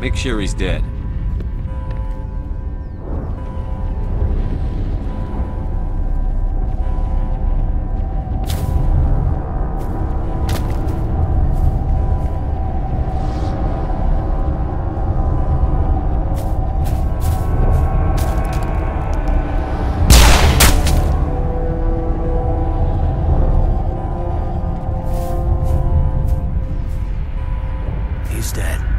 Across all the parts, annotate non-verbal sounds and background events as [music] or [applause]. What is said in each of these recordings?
Make sure he's dead. He's dead.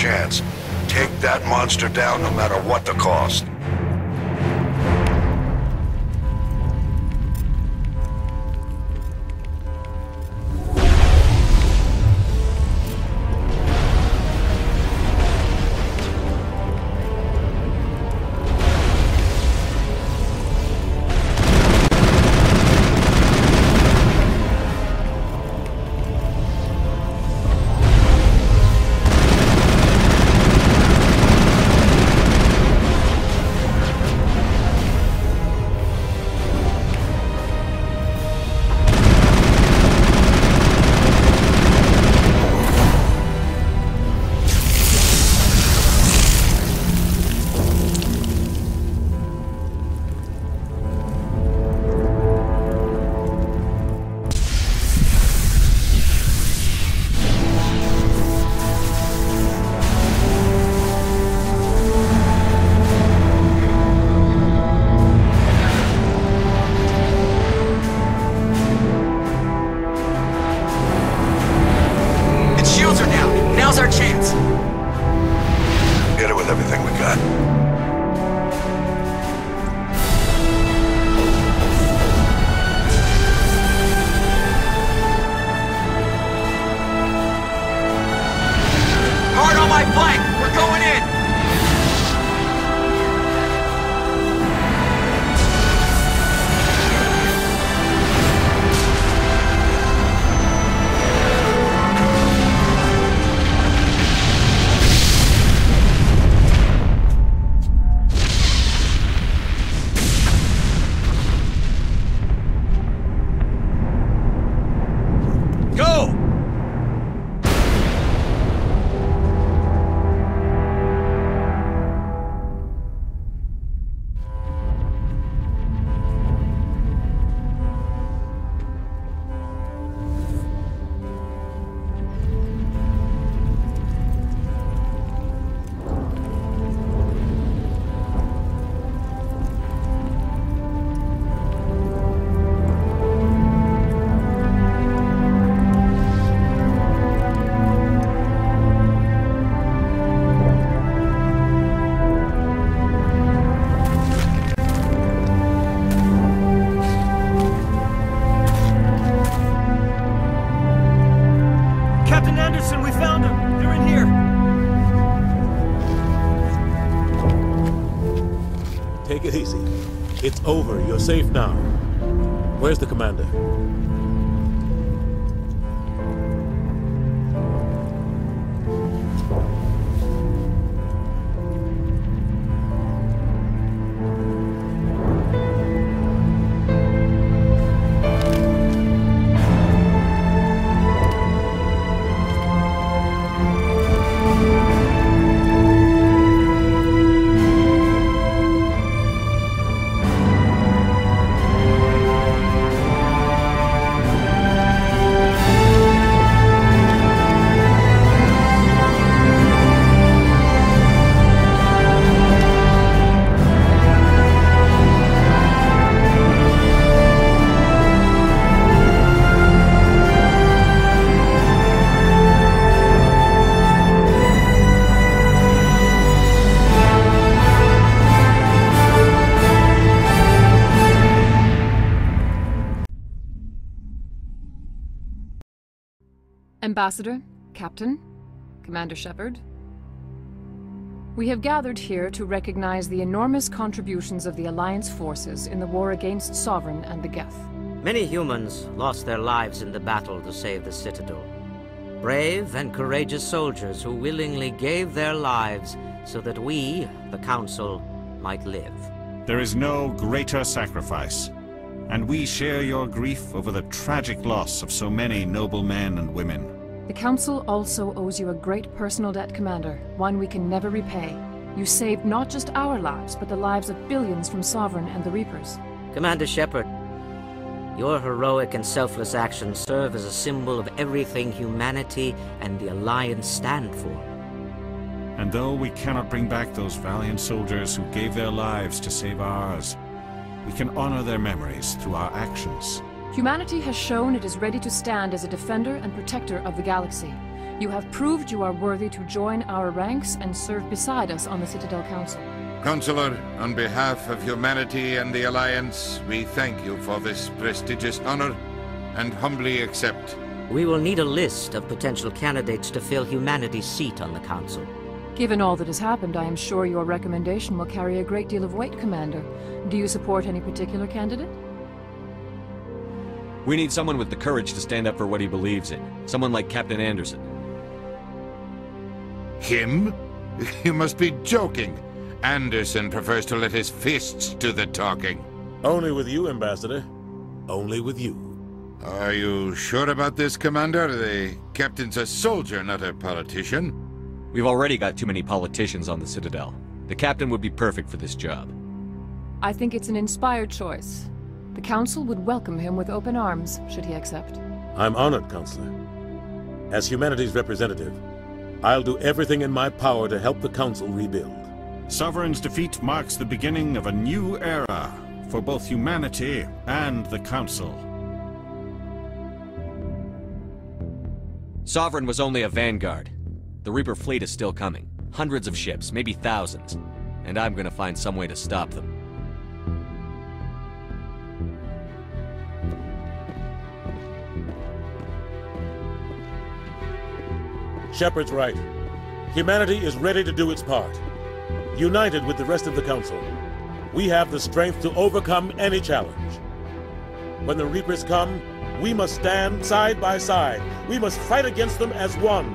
Chance. Take that monster down no matter what the cost. Safe now. Where's the commander? Ambassador, Captain, Commander Shepard. We have gathered here to recognize the enormous contributions of the Alliance forces in the war against Sovereign and the Geth. Many humans lost their lives in the battle to save the Citadel. Brave and courageous soldiers who willingly gave their lives so that we, the Council, might live. There is no greater sacrifice, and we share your grief over the tragic loss of so many noble men and women. The Council also owes you a great personal debt, Commander, one we can never repay. You saved not just our lives, but the lives of billions from Sovereign and the Reapers. Commander Shepard, your heroic and selfless actions serve as a symbol of everything humanity and the Alliance stand for. And though we cannot bring back those valiant soldiers who gave their lives to save ours, we can honor their memories through our actions. Humanity has shown it is ready to stand as a defender and protector of the galaxy. You have proved you are worthy to join our ranks and serve beside us on the Citadel Council. Councilor, on behalf of humanity and the Alliance, we thank you for this prestigious honor and humbly accept. We will need a list of potential candidates to fill humanity's seat on the Council. Given all that has happened, I am sure your recommendation will carry a great deal of weight, Commander. Do you support any particular candidate? We need someone with the courage to stand up for what he believes in. Someone like Captain Anderson. Him? [laughs] You must be joking. Anderson prefers to let his fists do the talking. Only with you, Ambassador. Only with you. Are you sure about this, Commander? The captain's a soldier, not a politician. We've already got too many politicians on the Citadel. The captain would be perfect for this job. I think it's an inspired choice. The Council would welcome him with open arms, should he accept. I'm honored, Councilor. As humanity's representative, I'll do everything in my power to help the Council rebuild. Sovereign's defeat marks the beginning of a new era for both humanity and the Council. Sovereign was only a vanguard. The Reaper fleet is still coming. Hundreds of ships, maybe thousands. And I'm gonna find some way to stop them. Shepard's right. Humanity is ready to do its part. United with the rest of the Council, we have the strength to overcome any challenge. When the Reapers come, we must stand side by side. We must fight against them as one.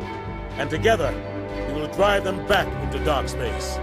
And together, we will drive them back into dark space.